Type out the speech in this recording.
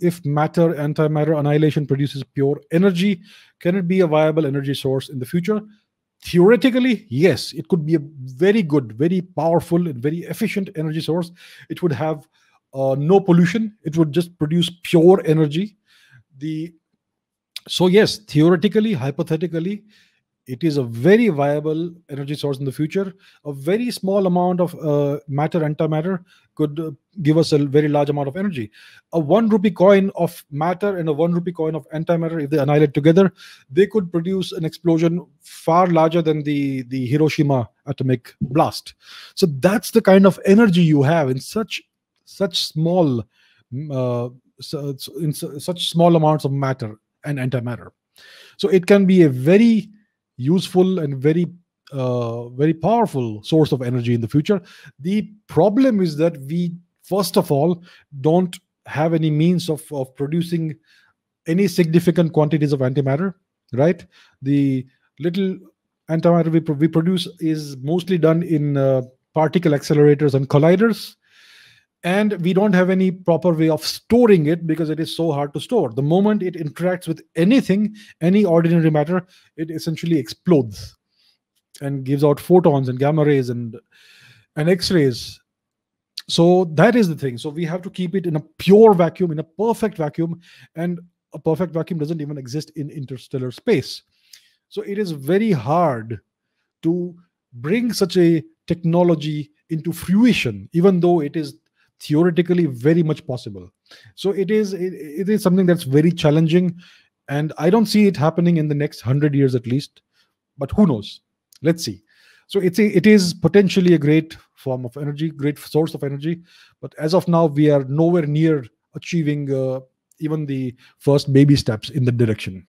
if matter antimatter annihilation produces pure energy can it be a viable energy source in the future? Theoretically yes. It could be a very good very powerful and very efficient energy source. It would have uh, no pollution. It would just produce pure energy. The so yes theoretically hypothetically it is a very viable energy source in the future. A very small amount of uh, matter antimatter could uh, give us a very large amount of energy. A 1 rupee coin of matter and a 1 rupee coin of antimatter if they annihilate together they could produce an explosion far larger than the the hiroshima atomic blast. So that's the kind of energy you have in such such small uh, so, in such small amounts of matter and antimatter so it can be a very useful and very uh, very powerful source of energy in the future. The problem is that we first of all don't have any means of, of producing any significant quantities of antimatter, right? The little antimatter we, we produce is mostly done in uh, particle accelerators and colliders and we don't have any proper way of storing it because it is so hard to store. The moment it interacts with anything any ordinary matter it essentially explodes and gives out photons and gamma rays and and x-rays. So that is the thing. So we have to keep it in a pure vacuum in a perfect vacuum and a perfect vacuum doesn't even exist in interstellar space. So it is very hard to bring such a technology into fruition even though it is theoretically very much possible. So it is it, it is something that's very challenging and i don't see it happening in the next 100 years at least but who knows? Let's see. So it's a, it is potentially a great form of energy great source of energy but as of now we are nowhere near achieving uh, even the first baby steps in the direction